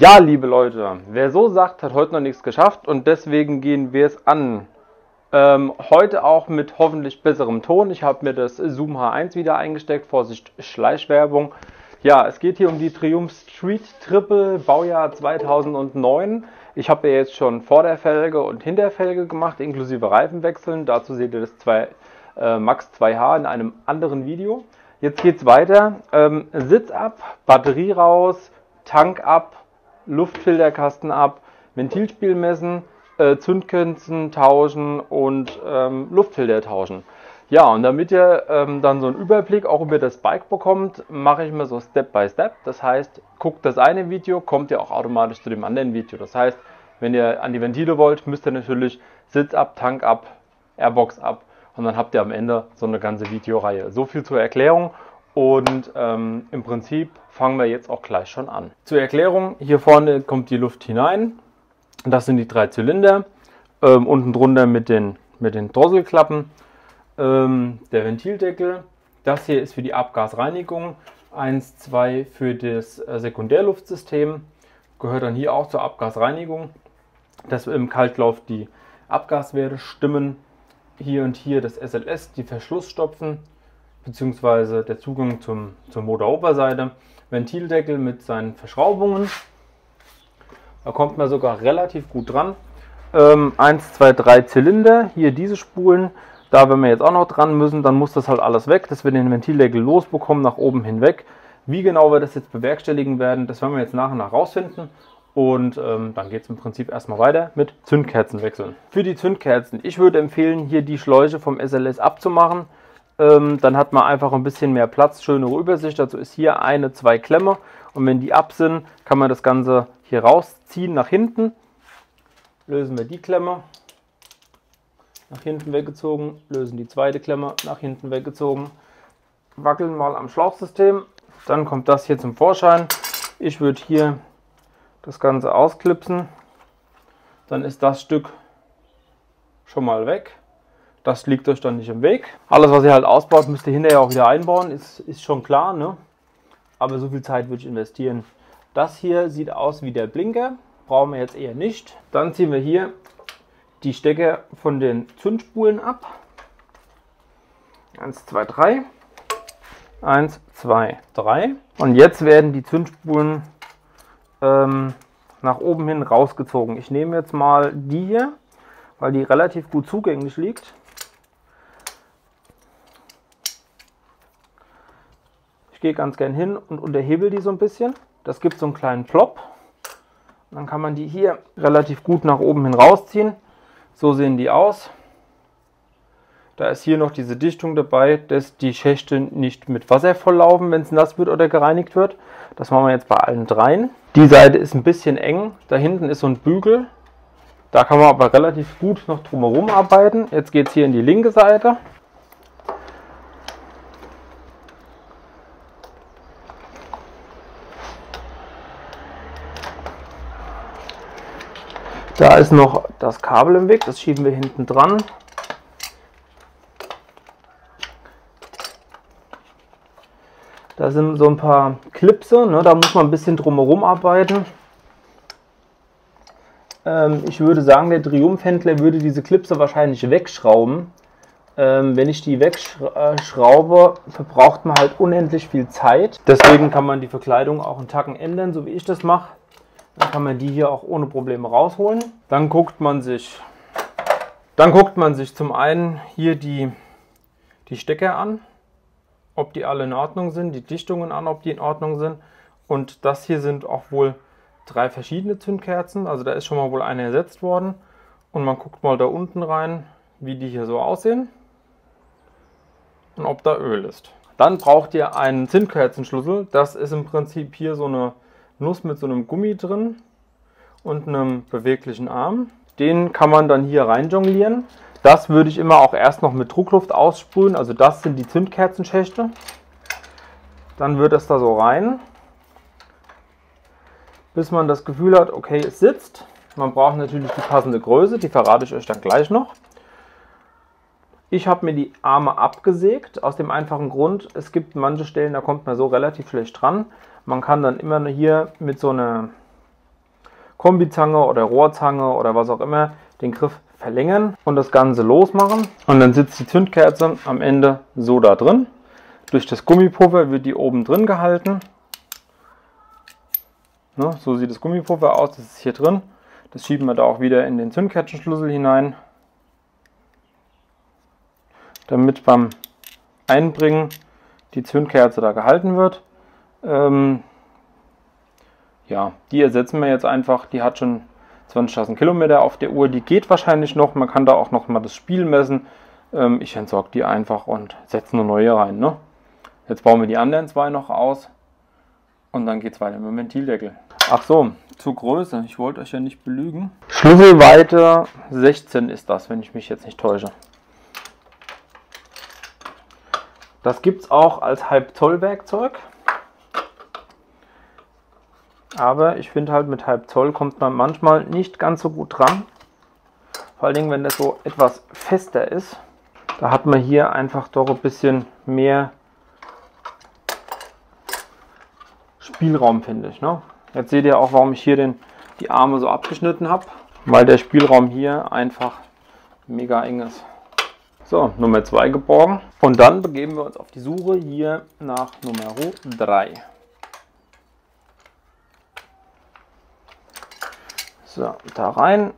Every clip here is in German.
Ja, liebe Leute, wer so sagt, hat heute noch nichts geschafft und deswegen gehen wir es an. Ähm, heute auch mit hoffentlich besserem Ton. Ich habe mir das Zoom H1 wieder eingesteckt. Vorsicht, Schleichwerbung. Ja, es geht hier um die Triumph Street Triple Baujahr 2009. Ich habe ja jetzt schon Vorderfelge und Hinterfelge gemacht, inklusive Reifenwechseln. Dazu seht ihr das 2, äh, Max 2H in einem anderen Video. Jetzt geht es weiter. Ähm, Sitz ab, Batterie raus, Tank ab, Luftfilterkasten ab, Ventilspiel messen, äh, Zündgrenzen tauschen und ähm, Luftfilter tauschen. Ja, und damit ihr ähm, dann so einen Überblick auch über das Bike bekommt, mache ich mir so Step by Step. Das heißt, guckt das eine Video, kommt ihr auch automatisch zu dem anderen Video. Das heißt, wenn ihr an die Ventile wollt, müsst ihr natürlich Sitz ab, Tank ab, Airbox ab und dann habt ihr am Ende so eine ganze Videoreihe. So viel zur Erklärung und ähm, im Prinzip fangen wir jetzt auch gleich schon an. Zur Erklärung, hier vorne kommt die Luft hinein. Das sind die drei Zylinder. Ähm, unten drunter mit den, mit den Drosselklappen. Ähm, der Ventildeckel. Das hier ist für die Abgasreinigung. 1, 2 für das äh, Sekundärluftsystem. Gehört dann hier auch zur Abgasreinigung. Dass im Kaltlauf die Abgaswerte stimmen. Hier und hier das SLS, die Verschlussstopfen beziehungsweise der Zugang zum, zur Motoroberseite. Ventildeckel mit seinen Verschraubungen. Da kommt man sogar relativ gut dran. Ähm, 1, 2, 3 Zylinder. Hier diese Spulen. Da, wenn wir jetzt auch noch dran müssen, dann muss das halt alles weg, dass wir den Ventildeckel losbekommen, nach oben hinweg. Wie genau wir das jetzt bewerkstelligen werden, das werden wir jetzt nach und nach rausfinden. Und ähm, dann geht es im Prinzip erstmal weiter mit Zündkerzen wechseln. Für die Zündkerzen, ich würde empfehlen, hier die Schläuche vom SLS abzumachen. Ähm, dann hat man einfach ein bisschen mehr Platz, schönere Übersicht. Dazu ist hier eine, zwei Klemmer und wenn die ab sind, kann man das Ganze hier rausziehen nach hinten. Lösen wir die Klemme, nach hinten weggezogen, lösen die zweite Klemme, nach hinten weggezogen, wackeln mal am Schlauchsystem. Dann kommt das hier zum Vorschein. Ich würde hier das Ganze ausklipsen. Dann ist das Stück schon mal weg. Das liegt euch dann nicht im Weg. Alles, was ihr halt ausbaut, müsst ihr hinterher auch wieder einbauen, ist, ist schon klar. Ne? Aber so viel Zeit würde ich investieren. Das hier sieht aus wie der Blinker. Brauchen wir jetzt eher nicht. Dann ziehen wir hier die Stecker von den Zündspulen ab. 1, 2, 3. 1, 2, 3. Und jetzt werden die Zündspulen ähm, nach oben hin rausgezogen. Ich nehme jetzt mal die hier, weil die relativ gut zugänglich liegt. Ich gehe ganz gern hin und unterhebel die so ein bisschen. Das gibt so einen kleinen Plop. Dann kann man die hier relativ gut nach oben hin rausziehen. So sehen die aus. Da ist hier noch diese Dichtung dabei, dass die Schächte nicht mit Wasser volllaufen, wenn es nass wird oder gereinigt wird. Das machen wir jetzt bei allen dreien. Die Seite ist ein bisschen eng. Da hinten ist so ein Bügel. Da kann man aber relativ gut noch drumherum arbeiten. Jetzt geht es hier in die linke Seite. Da ist noch das Kabel im Weg, das schieben wir hinten dran. Da sind so ein paar Clipse, ne, da muss man ein bisschen drumherum arbeiten. Ähm, ich würde sagen, der Triumph-Händler würde diese Clipse wahrscheinlich wegschrauben. Ähm, wenn ich die wegschraube, verbraucht man halt unendlich viel Zeit. Deswegen kann man die Verkleidung auch einen Tacken ändern, so wie ich das mache. Dann kann man die hier auch ohne Probleme rausholen. Dann guckt man sich, dann guckt man sich zum einen hier die, die Stecker an, ob die alle in Ordnung sind, die Dichtungen an, ob die in Ordnung sind. Und das hier sind auch wohl drei verschiedene Zündkerzen. Also da ist schon mal wohl eine ersetzt worden. Und man guckt mal da unten rein, wie die hier so aussehen und ob da Öl ist. Dann braucht ihr einen Zündkerzenschlüssel. Das ist im Prinzip hier so eine Nuss mit so einem Gummi drin und einem beweglichen Arm. Den kann man dann hier rein jonglieren. Das würde ich immer auch erst noch mit Druckluft aussprühen. Also das sind die Zündkerzenschächte. Dann wird es da so rein, bis man das Gefühl hat, okay, es sitzt. Man braucht natürlich die passende Größe, die verrate ich euch dann gleich noch. Ich habe mir die Arme abgesägt, aus dem einfachen Grund, es gibt manche Stellen, da kommt man so relativ schlecht dran. Man kann dann immer hier mit so einer Kombizange oder Rohrzange oder was auch immer den Griff verlängern und das Ganze losmachen. Und dann sitzt die Zündkerze am Ende so da drin. Durch das Gummipuffer wird die oben drin gehalten. Ne, so sieht das Gummipuffer aus, das ist hier drin. Das schieben wir da auch wieder in den Zündkerzenschlüssel hinein. Damit beim Einbringen die Zündkerze da gehalten wird. Ähm, ja, die ersetzen wir jetzt einfach. Die hat schon 20.000 Kilometer auf der Uhr. Die geht wahrscheinlich noch. Man kann da auch noch mal das Spiel messen. Ähm, ich entsorge die einfach und setze eine neue rein. Ne? Jetzt bauen wir die anderen zwei noch aus. Und dann geht es weiter mit dem Ventildeckel. Ach so, zur Größe. Ich wollte euch ja nicht belügen. Schlüsselweite 16 ist das, wenn ich mich jetzt nicht täusche. Das gibt es auch als Halbzollwerkzeug. Aber ich finde halt mit halb Zoll kommt man manchmal nicht ganz so gut dran. Vor allen Dingen, wenn das so etwas fester ist. Da hat man hier einfach doch ein bisschen mehr Spielraum, finde ich. Ne? Jetzt seht ihr auch, warum ich hier den, die Arme so abgeschnitten habe. Weil der Spielraum hier einfach mega eng ist. So, Nummer 2 geborgen. Und dann begeben wir uns auf die Suche hier nach Nummer 3. So, da rein.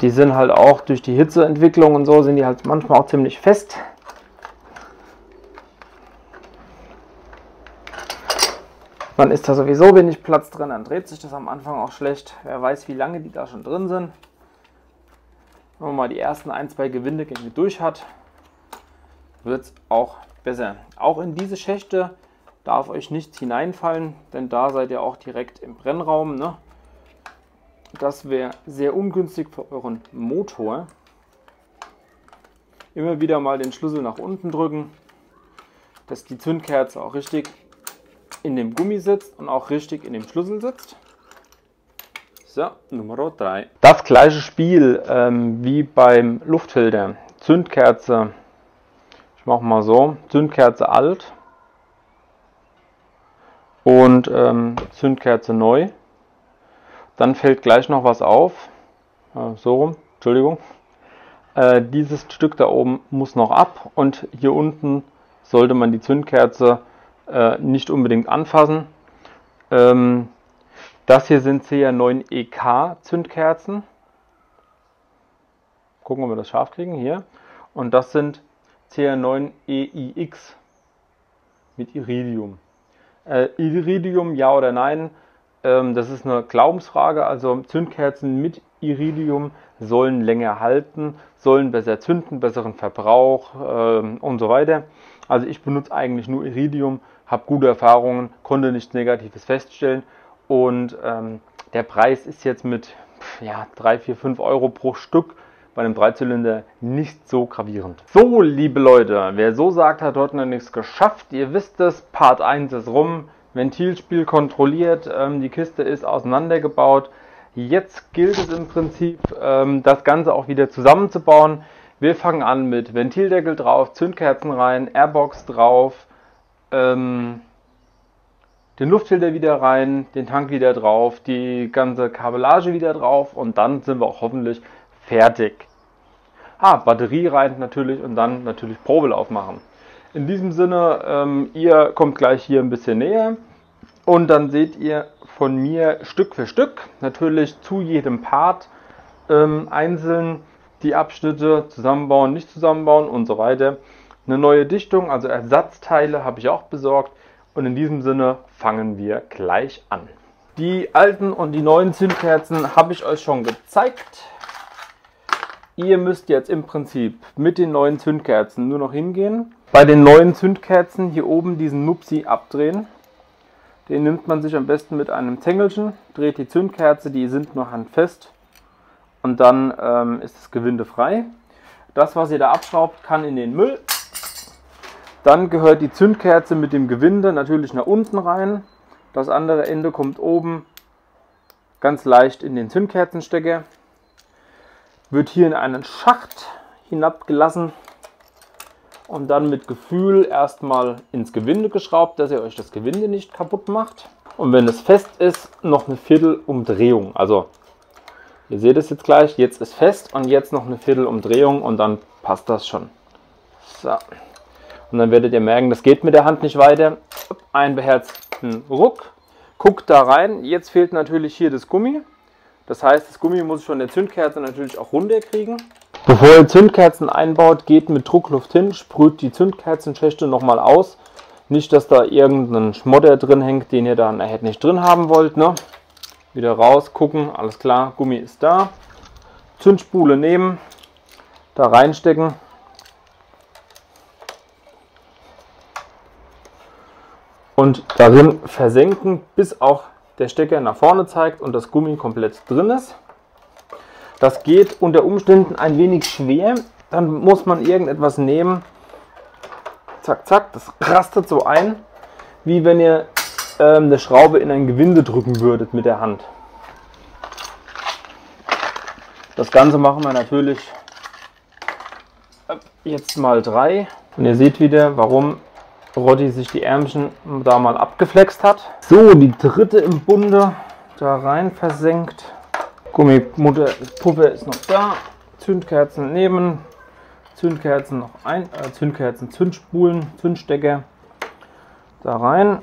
Die sind halt auch durch die Hitzeentwicklung und so, sind die halt manchmal auch ziemlich fest. Dann ist da sowieso wenig Platz drin, dann dreht sich das am Anfang auch schlecht. Wer weiß, wie lange die da schon drin sind. Wenn man mal die ersten ein, zwei Gewindegänge durch hat, wird es auch besser. Auch in diese Schächte darf euch nichts hineinfallen, denn da seid ihr auch direkt im Brennraum. Ne? Das wäre sehr ungünstig für euren Motor. Immer wieder mal den Schlüssel nach unten drücken, dass die Zündkerze auch richtig in dem Gummi sitzt und auch richtig in dem Schlüssel sitzt. So, Nummer 3. Das gleiche Spiel ähm, wie beim Luftfilter. Zündkerze, ich mache mal so, Zündkerze alt und ähm, Zündkerze neu. Dann fällt gleich noch was auf, äh, so rum, Entschuldigung. Äh, dieses Stück da oben muss noch ab und hier unten sollte man die Zündkerze äh, nicht unbedingt anfassen. Ähm, das hier sind CR9EK Zündkerzen. Gucken, ob wir das scharf kriegen. Hier. Und das sind CR9EIX mit Iridium. Äh, Iridium, ja oder nein? Ähm, das ist eine Glaubensfrage. Also Zündkerzen mit Iridium sollen länger halten, sollen besser zünden, besseren Verbrauch ähm, und so weiter. Also ich benutze eigentlich nur Iridium, habe gute Erfahrungen, konnte nichts Negatives feststellen und ähm, der Preis ist jetzt mit ja, 3, 4, 5 Euro pro Stück bei einem Dreizylinder nicht so gravierend. So, liebe Leute, wer so sagt, hat heute noch nichts geschafft. Ihr wisst es, Part 1 ist rum. Ventilspiel kontrolliert, ähm, die Kiste ist auseinandergebaut. Jetzt gilt es im Prinzip, ähm, das Ganze auch wieder zusammenzubauen. Wir fangen an mit Ventildeckel drauf, Zündkerzen rein, Airbox drauf, ähm, den Luftfilter wieder rein, den Tank wieder drauf, die ganze Kabellage wieder drauf und dann sind wir auch hoffentlich fertig. Ah, Batterie rein natürlich und dann natürlich Probelauf machen. In diesem Sinne, ähm, ihr kommt gleich hier ein bisschen näher und dann seht ihr von mir Stück für Stück, natürlich zu jedem Part ähm, einzeln die Abschnitte zusammenbauen, nicht zusammenbauen und so weiter. Eine neue Dichtung, also Ersatzteile habe ich auch besorgt. Und in diesem Sinne fangen wir gleich an. Die alten und die neuen Zündkerzen habe ich euch schon gezeigt. Ihr müsst jetzt im Prinzip mit den neuen Zündkerzen nur noch hingehen. Bei den neuen Zündkerzen hier oben diesen Nupsi abdrehen. Den nimmt man sich am besten mit einem Zängelchen, dreht die Zündkerze, die sind nur handfest und dann ähm, ist das Gewinde frei. Das, was ihr da abschraubt, kann in den Müll dann gehört die Zündkerze mit dem Gewinde natürlich nach unten rein. Das andere Ende kommt oben ganz leicht in den Zündkerzenstecker. wird hier in einen Schacht hinabgelassen und dann mit Gefühl erstmal ins Gewinde geschraubt, dass ihr euch das Gewinde nicht kaputt macht. Und wenn es fest ist, noch eine Viertelumdrehung. Also ihr seht es jetzt gleich, jetzt ist fest und jetzt noch eine Viertelumdrehung und dann passt das schon. So. Und dann werdet ihr merken, das geht mit der Hand nicht weiter. Ein beherzten Ruck. Guckt da rein. Jetzt fehlt natürlich hier das Gummi. Das heißt, das Gummi muss ich von der Zündkerze natürlich auch runterkriegen. Bevor ihr Zündkerzen einbaut, geht mit Druckluft hin, sprüht die Zündkerzenschächte nochmal aus. Nicht, dass da irgendein Schmodder drin hängt, den ihr dann nachher nicht drin haben wollt. Ne? Wieder raus, gucken, alles klar, Gummi ist da. Zündspule nehmen, da reinstecken. Und darin versenken, bis auch der Stecker nach vorne zeigt und das Gummi komplett drin ist. Das geht unter Umständen ein wenig schwer. Dann muss man irgendetwas nehmen. Zack, zack, das rastet so ein, wie wenn ihr ähm, eine Schraube in ein Gewinde drücken würdet mit der Hand. Das Ganze machen wir natürlich jetzt mal drei. Und ihr seht wieder, warum Rotti sich die Ärmchen da mal abgeflext hat. So, die dritte im Bunde da rein versenkt. Gummipuffer ist noch da. Zündkerzen nehmen. Zündkerzen noch ein, äh, Zündkerzen, Zündspulen, Zündstecker da rein.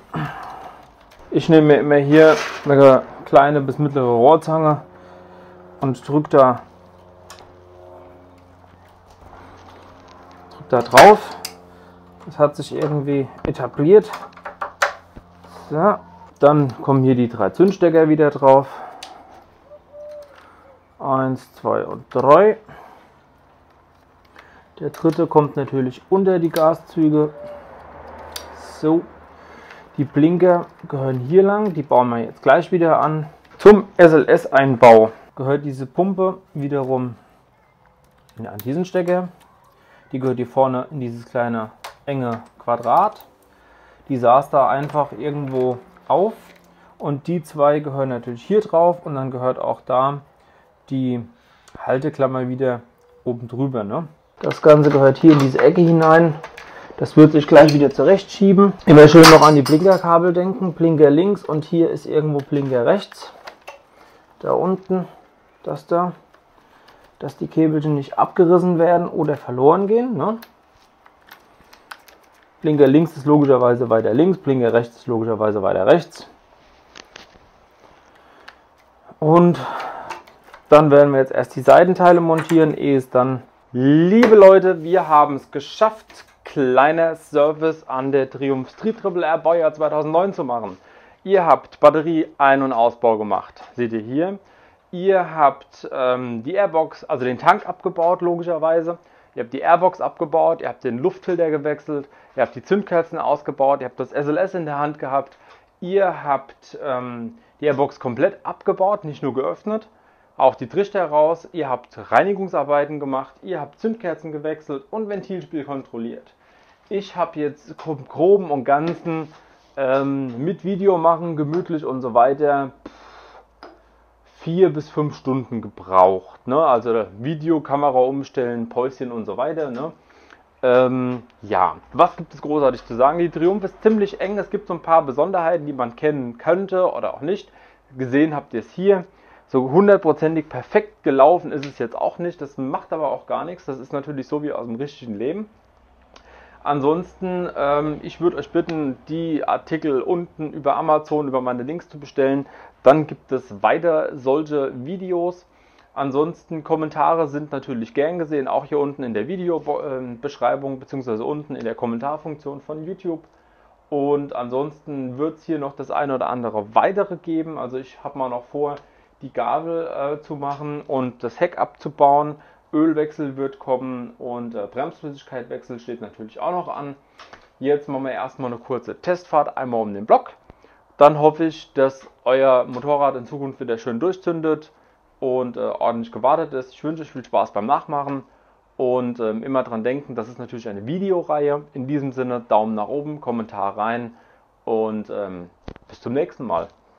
Ich nehme mir immer hier eine kleine bis mittlere Rohrzange und drücke da, drück da drauf. Das hat sich irgendwie etabliert. So, dann kommen hier die drei Zündstecker wieder drauf. Eins, zwei und drei. Der dritte kommt natürlich unter die Gaszüge. So, die Blinker gehören hier lang. Die bauen wir jetzt gleich wieder an. Zum SLS-Einbau gehört diese Pumpe wiederum an diesen Stecker. Die gehört hier vorne in dieses kleine enge Quadrat. Die saß da einfach irgendwo auf und die zwei gehören natürlich hier drauf und dann gehört auch da die Halteklammer wieder oben drüber. Ne? Das Ganze gehört hier in diese Ecke hinein. Das wird sich gleich wieder zurechtschieben. Immer schön noch an die Blinkerkabel denken. Blinker links und hier ist irgendwo Blinker rechts. Da unten, das da. Dass die Käbelchen nicht abgerissen werden oder verloren gehen. Ne? Blinker links ist logischerweise weiter links, Blinker rechts ist logischerweise weiter rechts. Und dann werden wir jetzt erst die Seitenteile montieren, ehe es dann... Liebe Leute, wir haben es geschafft, kleiner Service an der Triumph Street Triple R Baujahr 2009 zu machen. Ihr habt Batterie Ein- und Ausbau gemacht, seht ihr hier. Ihr habt ähm, die Airbox, also den Tank abgebaut, logischerweise. Ihr habt die Airbox abgebaut, ihr habt den Luftfilter gewechselt, ihr habt die Zündkerzen ausgebaut, ihr habt das SLS in der Hand gehabt, ihr habt ähm, die Airbox komplett abgebaut, nicht nur geöffnet, auch die Trichter raus, ihr habt Reinigungsarbeiten gemacht, ihr habt Zündkerzen gewechselt und Ventilspiel kontrolliert. Ich habe jetzt groben und ganzen ähm, mit Video machen, gemütlich und so weiter vier bis fünf Stunden gebraucht. Ne? Also Videokamera umstellen, Päuschen und so weiter. Ne? Ähm, ja, was gibt es großartig zu sagen? Die Triumph ist ziemlich eng. Es gibt so ein paar Besonderheiten, die man kennen könnte oder auch nicht. Gesehen habt ihr es hier. So hundertprozentig perfekt gelaufen ist es jetzt auch nicht. Das macht aber auch gar nichts. Das ist natürlich so wie aus dem richtigen Leben. Ansonsten, ähm, ich würde euch bitten, die Artikel unten über Amazon, über meine Links zu bestellen. Dann gibt es weiter solche Videos. Ansonsten Kommentare sind natürlich gern gesehen, auch hier unten in der Videobeschreibung bzw. unten in der Kommentarfunktion von YouTube. Und ansonsten wird es hier noch das eine oder andere weitere geben. Also ich habe mal noch vor, die Gabel äh, zu machen und das Heck abzubauen. Ölwechsel wird kommen und äh, Bremsflüssigkeitwechsel steht natürlich auch noch an. Jetzt machen wir erstmal eine kurze Testfahrt einmal um den Block. Dann hoffe ich, dass euer Motorrad in Zukunft wieder schön durchzündet und äh, ordentlich gewartet ist. Ich wünsche euch viel Spaß beim Nachmachen und ähm, immer dran denken, das ist natürlich eine Videoreihe. In diesem Sinne Daumen nach oben, Kommentar rein und ähm, bis zum nächsten Mal.